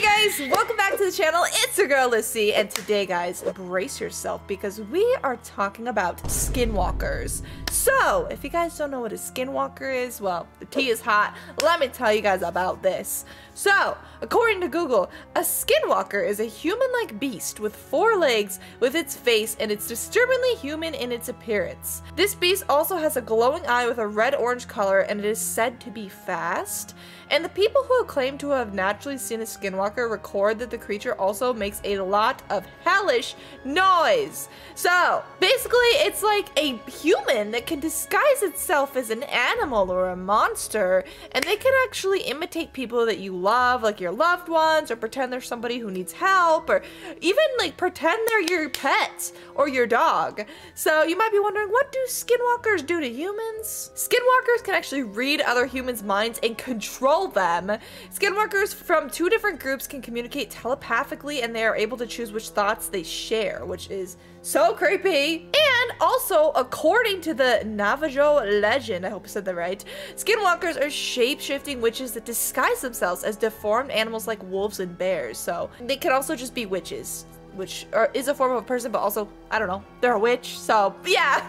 Hey guys, welcome back to the channel. It's your girl Lyssy, and today guys, brace yourself because we are talking about skinwalkers. So, if you guys don't know what a skinwalker is, well, the tea is hot. Let me tell you guys about this. So, according to Google, a skinwalker is a human-like beast with four legs with its face and it's disturbingly human in its appearance. This beast also has a glowing eye with a red-orange color and it is said to be fast. And the people who claim to have naturally seen a skinwalker record that the creature also makes a lot of hellish noise. So, basically, it's like a human that can disguise itself as an animal or a monster, and they can actually imitate people that you love, like your loved ones, or pretend they're somebody who needs help, or even like pretend they're your pet or your dog. So, you might be wondering, what do skinwalkers do to humans? Skinwalkers can actually read other humans' minds and control them. Skinwalkers from two different groups can communicate telepathically and they are able to choose which thoughts they share, which is so creepy. And also, according to the Navajo legend, I hope I said that right, skinwalkers are shape-shifting witches that disguise themselves as deformed animals like wolves and bears. So they can also just be witches which is a form of a person, but also, I don't know, they're a witch. So, yeah.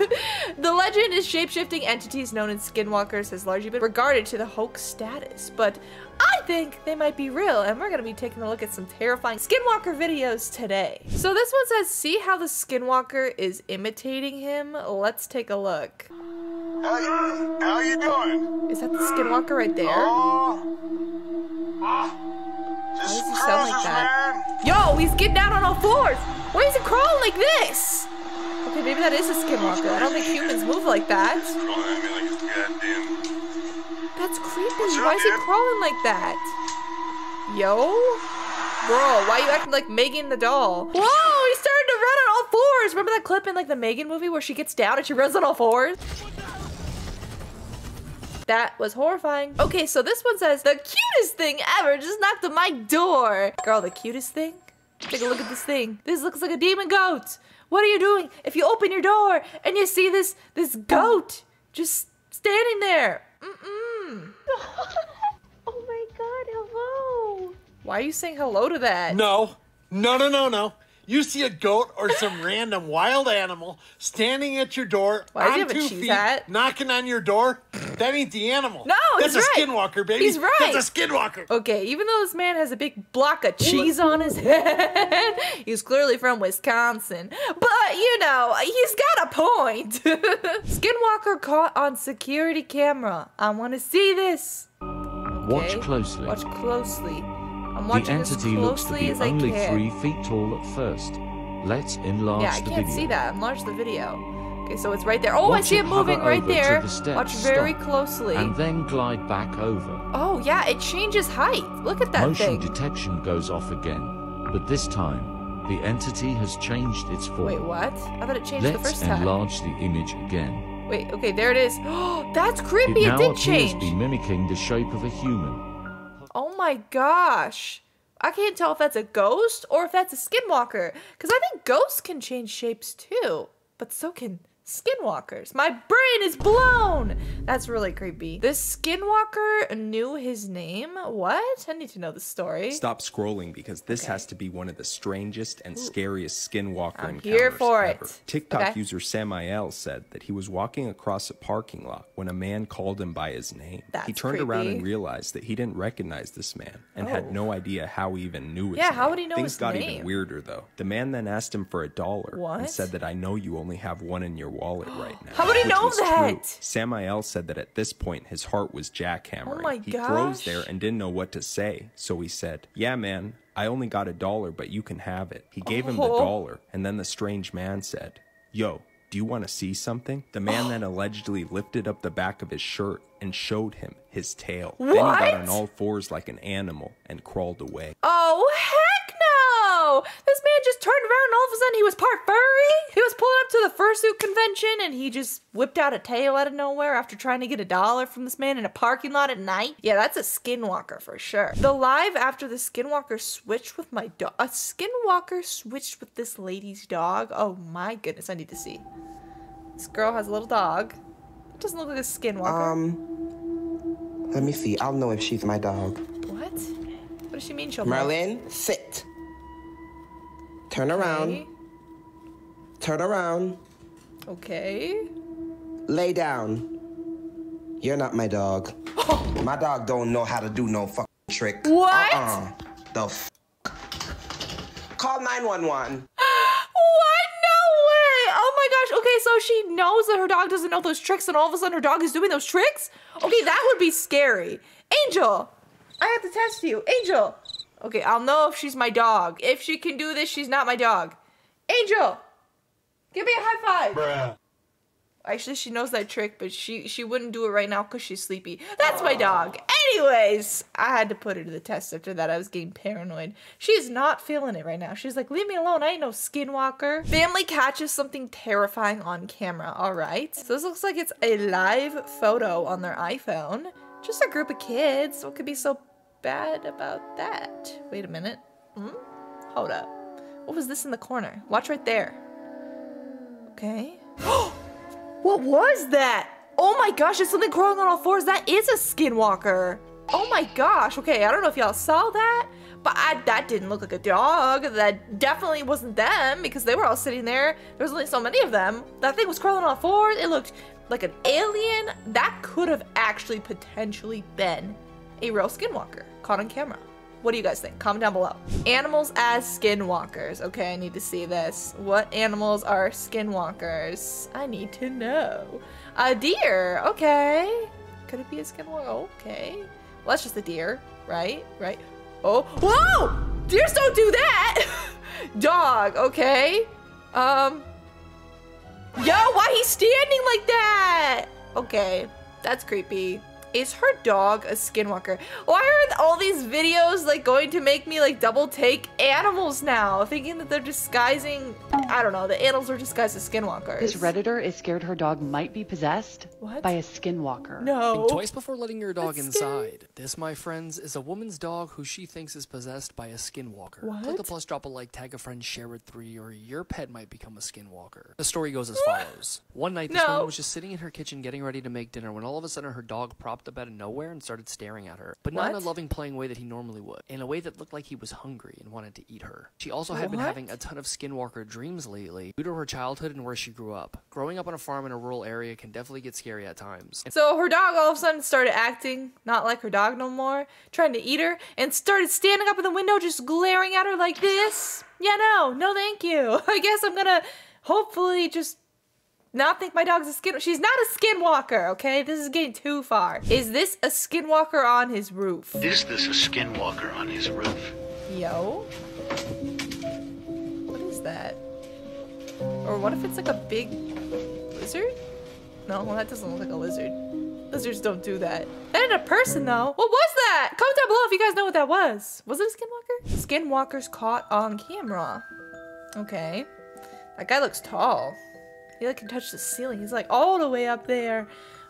the legend is shape-shifting entities known as skinwalkers has largely been regarded to the hoax status, but I think they might be real, and we're going to be taking a look at some terrifying skinwalker videos today. So this one says, see how the skinwalker is imitating him? Let's take a look. How you, how you doing? Is that the skinwalker right there? Oh. Why does he sound like that? man. Yo, he's getting down on all fours. Why is he crawling like this? Okay, maybe that is a skinwalker. I don't think humans move like that. That's creepy. Up, Why is he crawling like that? Yo? Bro, why are you acting like Megan the doll? Whoa, he started to run on all fours. Remember that clip in like the Megan movie where she gets down and she runs on all fours? That was horrifying. Okay, so this one says, the cutest thing ever just knocked on my door. Girl, the cutest thing? Take a look at this thing. This looks like a demon goat. What are you doing if you open your door and you see this this goat just standing there? Mm-mm. Oh my god, hello. Why are you saying hello to that? No, no, no, no, no. You see a goat or some random wild animal standing at your door Why does he on have a two cheese feet, hat? knocking on your door. That ain't the animal. No, that's he's a right. skinwalker, baby. He's right. That's a skinwalker. Okay, even though this man has a big block of cheese on his head, he's clearly from Wisconsin. But, you know, he's got a point. Skinwalker caught on security camera. I want to see this. Watch closely. Watch closely. I'm The watching as entity looks to be only can. three feet tall at first. Let's enlarge Yeah, I can't video. see that. Enlarge the video. Okay, so it's right there. Oh, I see it it moving right there. the steps, Watch very stop, closely. And then glide back over. Oh, yeah, it changes height. Look at that Motion thing. detection goes off again, but this time, the entity has changed its form. Wait, what? I thought it changed the Let's first time. enlarge the image again. Wait, okay, there it is. Oh, that's creepy. It creepy. It, now did appears change. to be mimicking the shape of a human. Oh my gosh. I can't tell if that's a ghost or if that's a skinwalker. Because I think ghosts can change shapes too. But so can skinwalkers. My brain is blown. That's really creepy. This skinwalker knew his name? What? I need to know the story. Stop scrolling because this Okay. has to be one of the strangest and scariest skinwalker I'm encounters here for ever. it. TikTok Okay. user Samael said that he was walking across a parking lot when a man called him by his name. That's he turned around and realized that he didn't recognize this man and Oh. had no idea how he even knew his Yeah, name. Yeah, how would he know Things his got even weirder though. The man then asked him for a dollar and said that I know you only have one in your wallet right now. How would he know that? True. Samael said that at this point his heart was oh jackhammering. Oh my he froze there and didn't know what to say, so he said, Yeah, man, I only got a dollar, but you can have it. He gave him the Oh. dollar, and then the strange man said, Yo, do you want to see something? The man then allegedly lifted up the back of his shirt and showed him his tail. Then he got on all fours like an animal and crawled away. Oh, heck! This man just turned around and all of a sudden he was part furry? He was pulling up to the fursuit convention and he just whipped out a tail out of nowhere after trying to get a dollar from this man in a parking lot at night? Yeah, that's a skinwalker for sure. The live after the skinwalker switched with my dog. A skinwalker switched with this lady's dog? Oh my goodness, I need to see. This girl has a little dog. It doesn't look like a skinwalker. Um, let me see. I'll know if she's my dog. what? What does she mean she'll be? Merlin, sit. Turn around. Turn around. okay. Lay down. You're not my dog. my dog don't know how to do no fucking trick. What? Uh-uh. The f- Call 911. What? No way! Oh my gosh. Okay, so she knows that her dog doesn't know those tricks, and all of a sudden her dog is doing those tricks? Okay, that would be scary. Angel! I have to test you. Angel! Okay, I'll know if she's my dog. If she can do this, she's not my dog. Angel! Give me a high five! Bruh. Actually, she knows that trick, but she she wouldn't do it right now because she's sleepy. That's my dog. Anyways, I had to put her to the test after that. I was getting paranoid. She's not feeling it right now. She's like, leave me alone. I ain't no skinwalker. Family catches something terrifying on camera. All right. So this looks like it's a live photo on their iPhone. Just a group of kids. What could be so bad about that? Wait a minute. Hmm? Hold up. What was this in the corner? Watch right there. Okay. What was that? Oh my gosh, it's something crawling on all fours. That is a skinwalker. Oh my gosh. Okay, I don't know if y'all saw that, but I, that didn't look like a dog. That definitely wasn't them because they were all sitting there. There was only so many of them. That thing was crawling on all fours. It looked like an alien. That could have actually potentially been a real skinwalker caught on camera. What do you guys think? Comment down below. Animals as skinwalkers. Okay, I need to see this. What animals are skinwalkers? I need to know. A deer. Okay. Could it be a skinwalker? Okay. Well, that's just a deer, right? Right. Oh, whoa! Deers don't do that. Dog. Okay. Um. Yo, why he's standing like that? Okay, that's creepy. Is her dog a skinwalker? Why are all these videos like going to make me like double take animals now? Thinking that they're disguising, I don't know, the animals are disguised as skinwalkers. This redditor is scared her dog might be possessed What? by a skinwalker. No. Think twice before letting your dog That's scary. inside. This, my friends, is a woman's dog who she thinks is possessed by a skinwalker. What? Click the plus, drop a like, tag a friend, share it three, or your pet might become a skinwalker. The story goes as follows. One night, this No. woman was just sitting in her kitchen getting ready to make dinner when all of a sudden her dog propped up out of nowhere and started staring at her. But not in a loving, playing way that he normally would. In a way that looked like he was hungry and wanted to eat her. She also had been having a ton of skinwalker dreams lately due to her childhood and where she grew up. Growing up on a farm in a rural area can definitely get scary at times. And So her dog all of a sudden started acting not like her dog no more, trying to eat her, and started standing up in the window just glaring at her like this. Yeah, no, no thank you. I guess I'm gonna hopefully just not think my dog's a skin. She's not a skinwalker, okay? This is getting too far. Is this a skinwalker on his roof? Is this a skinwalker on his roof? Yo. What is that? Or what if it's like a big lizard? No, well, that doesn't look like a lizard. Lizards don't do that. That ain't a person though. What was that? Comment down below if you guys know what that was. Was it a skinwalker? Skinwalkers caught on camera. Okay. That guy looks tall. He like can touch the ceiling. He's like all the way up there.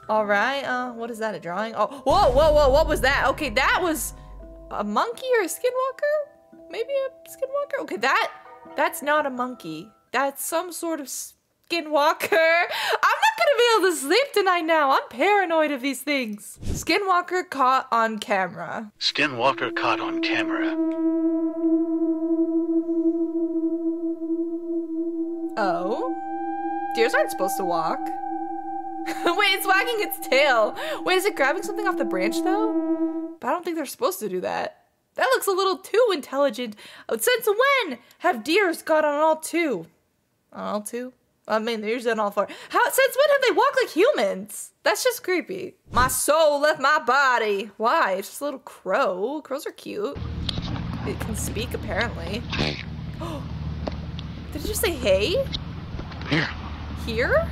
All right. Uh, what is that? A drawing? Oh, whoa, whoa, whoa! What was that? Okay, that was a monkey or a skinwalker? Maybe a skinwalker? Okay, that that's not a monkey. That's some sort of skinwalker. I'm not gonna be able to sleep tonight now. I'm paranoid of these things. Skinwalker caught on camera. Skinwalker caught on camera. Oh? Deers aren't supposed to walk. Wait, it's wagging its tail. Wait, is it grabbing something off the branch though? But I don't think they're supposed to do that. That looks a little too intelligent. Uh, Since when have deers got on all two? On all two? I mean, they're usually on all four. How? Since when have they walked like humans? That's just creepy. My soul left my body. Why? It's just a little crow. Crows are cute. It can speak apparently. Did it just say hey? Here. Here?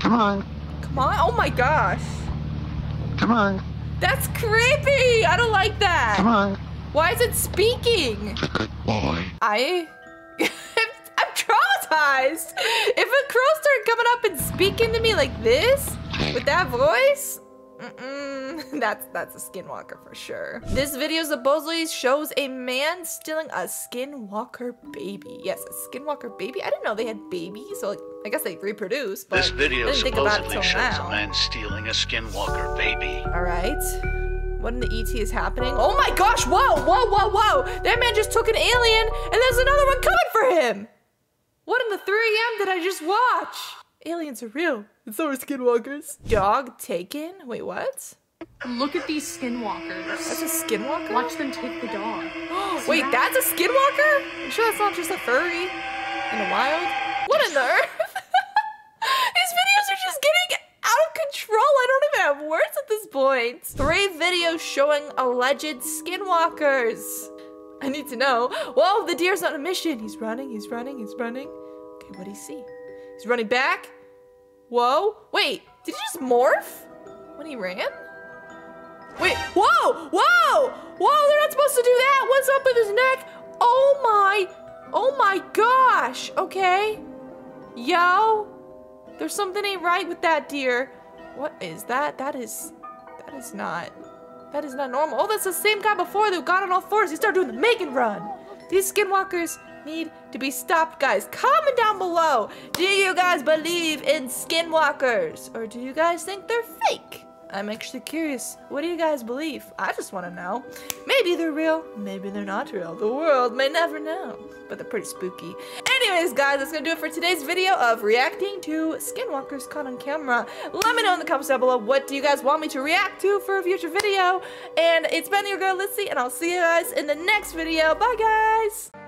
Come on. Come on. Oh my gosh. Come on. That's creepy. I don't like that. Come on. Why is it speaking? Good boy. I. I'm traumatized. If a crow started coming up and speaking to me like this, with that voice, mm-mm, that's that's a skinwalker for sure. This video supposedly shows a man stealing a skinwalker baby. Yes, a skinwalker baby. I didn't know they had babies, so like I guess they reproduce. But This video I didn't think about it supposedly till shows now. a man stealing a skinwalker baby. All right. What in the ET is happening? Oh my gosh, whoa, whoa, whoa, whoa. That man just took an alien and there's another one coming for him. What in the 3 a.m. did I just watch? Aliens are real. And so are skinwalkers. Dog taken? Wait, what? Look at these skinwalkers. That's a skinwalker? Watch them take the dog. Wait, that's a skinwalker? You sure that's not just a furry in the wild? What in the earth? These videos are just getting out of control. Words at this point. Three videos showing alleged skinwalkers. I need to know. Whoa, the deer's on a mission. He's running, he's running, he's running. Okay, what do you see? He's running back. Whoa. Wait, did he just morph when he ran? Wait, whoa, whoa, whoa, they're not supposed to do that. What's up with his neck? Oh my, oh my gosh. Okay. Yo, there's something ain't right with that deer. What is that? That is, that is not, that is not normal. Oh, that's the same guy before that got on all fours. He started doing the Megan run. These skinwalkers need to be stopped, guys. Comment down below. Do you guys believe in skinwalkers? Or do you guys think they're fake? I'm actually curious. What do you guys believe? I just want to know. Maybe they're real, maybe they're not real. The world may never know. But they're pretty spooky. Anyways, guys, that's gonna do it for today's video of reacting to skinwalkers caught on camera. Let me know in the comments down below what do you guys want me to react to for a future video. And it's been your girl Lyssy, and I'll see you guys in the next video. Bye, guys!